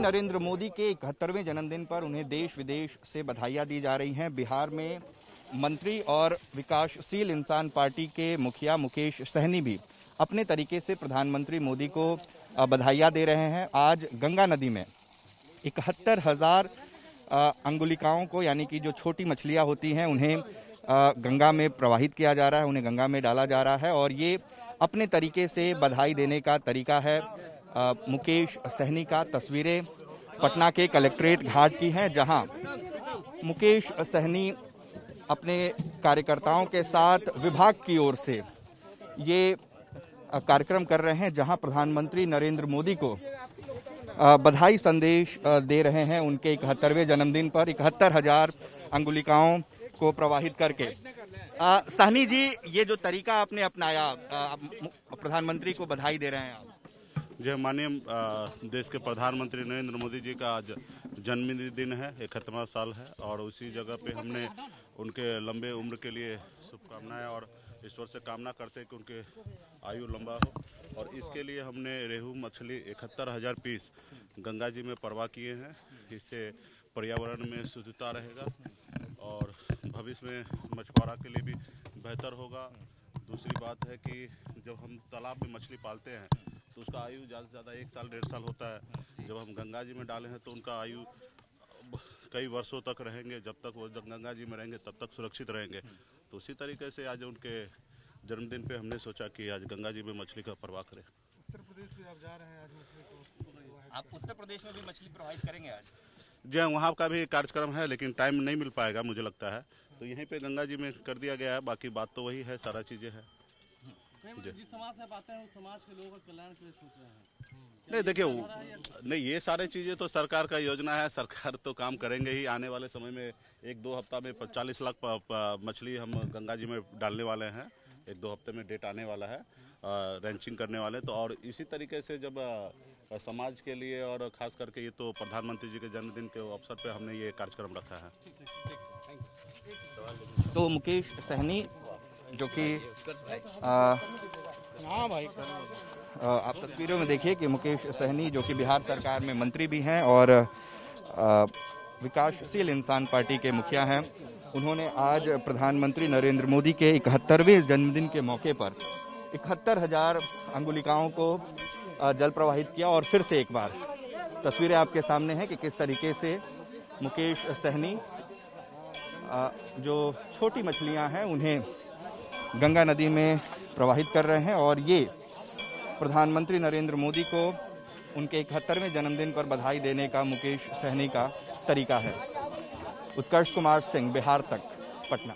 नरेंद्र मोदी के इकहत्तरवें जन्मदिन पर उन्हें देश विदेश से बधाइयाँ दी जा रही हैं। बिहार में मंत्री और विकासशील इंसान पार्टी के मुखिया मुकेश सहनी भी अपने तरीके से प्रधानमंत्री मोदी को बधाइयाँ दे रहे हैं। आज गंगा नदी में इकहत्तर हज़ार अंगुलिकाओं को, यानी कि जो छोटी मछलियाँ होती हैं, उन्हें गंगा में प्रवाहित किया जा रहा है, उन्हें गंगा में डाला जा रहा है और ये अपने तरीके से बधाई देने का तरीका है। मुकेश सहनी का तस्वीरें पटना के कलेक्ट्रेट घाट की हैं, जहाँ मुकेश सहनी अपने कार्यकर्ताओं के साथ विभाग की ओर से ये कार्यक्रम कर रहे हैं, जहाँ प्रधानमंत्री नरेंद्र मोदी को बधाई संदेश दे रहे हैं उनके इकहत्तरवें जन्मदिन पर इकहत्तर हज़ार अंगुलिकाओं को प्रवाहित करके। सहनी जी, ये जो तरीका आपने अपनाया प्रधानमंत्री को बधाई दे रहे हैं आप जो माननीय देश के प्रधानमंत्री नरेंद्र मोदी जी का आज जन्मदिन है, इकहत्तरवा साल है, और उसी जगह पे हमने उनके लंबे उम्र के लिए शुभकामनाएँ और ईश्वर से कामना करते हैं कि उनके आयु लंबा हो। और इसके लिए हमने रेहू मछली इकहत्तर हज़ार पीस गंगा जी में परवाह किए हैं। इससे पर्यावरण में शुद्धता रहेगा और भविष्य में मछुआरा के लिए भी बेहतर होगा। दूसरी बात है कि जब हम तालाब में मछली पालते हैं तो उसका आयु ज़्यादा से ज़्यादा एक साल डेढ़ साल होता है। जब हम गंगा जी में डाले हैं तो उनका आयु कई वर्षों तक रहेंगे। जब तक वो जब गंगा जी में रहेंगे तब तक सुरक्षित रहेंगे। तो उसी तरीके से आज उनके जन्मदिन पे हमने सोचा कि आज गंगा जी में मछली का प्रवाह करें। उत्तर प्रदेश से आप जा रहे हैं आज मछली को। आप उत्तर प्रदेश में भी मछली प्रवाहित करेंगे आज? जी हाँ वहाँ का भी कार्यक्रम है लेकिन टाइम नहीं मिल पाएगा मुझे लगता है। तो यहीं पे गंगा जी में कर दिया गया है बाकी बात तो वही है सारा चीज़ें हैं। जिस समाज से आते हैं उस समाज के लोगों के कल्याण के लिए सोच रहे हैं। नहीं देखिए नहीं ये सारे चीज़ें तो सरकार का योजना है सरकार तो काम करेंगे ही। आने वाले समय में एक दो हफ़्ता में चालीस लाख मछली हम गंगा जी में डालने वाले हैं। एक दो हफ़्ते में डेट आने वाला है रेंचिंग करने वाले। तो और इसी तरीके से जब समाज के लिए और खास करके ये तो प्रधानमंत्री जी के जन्मदिन के अवसर पे हमने ये कार्यक्रम रखा है। तो मुकेश सहनी जो कि हाँ आप तस्वीरों में देखिए कि मुकेश सहनी जो कि बिहार सरकार में मंत्री भी हैं और विकासशील इंसान पार्टी के मुखिया हैं उन्होंने आज प्रधानमंत्री नरेंद्र मोदी के इकहत्तरवें जन्मदिन के मौके पर इकहत्तर हज़ार अंगुलिकाओं को जल प्रवाहित किया और फिर से एक बार। तस्वीरें आपके सामने हैं कि किस तरीके से मुकेश सहनी जो छोटी मछलियाँ हैं उन्हें गंगा नदी में प्रवाहित कर रहे हैं और ये प्रधानमंत्री नरेंद्र मोदी को उनके इकहत्तरवें जन्मदिन पर बधाई देने का मुकेश सहनी का तरीका है। उत्कर्ष कुमार सिंह, बिहार तक, पटना।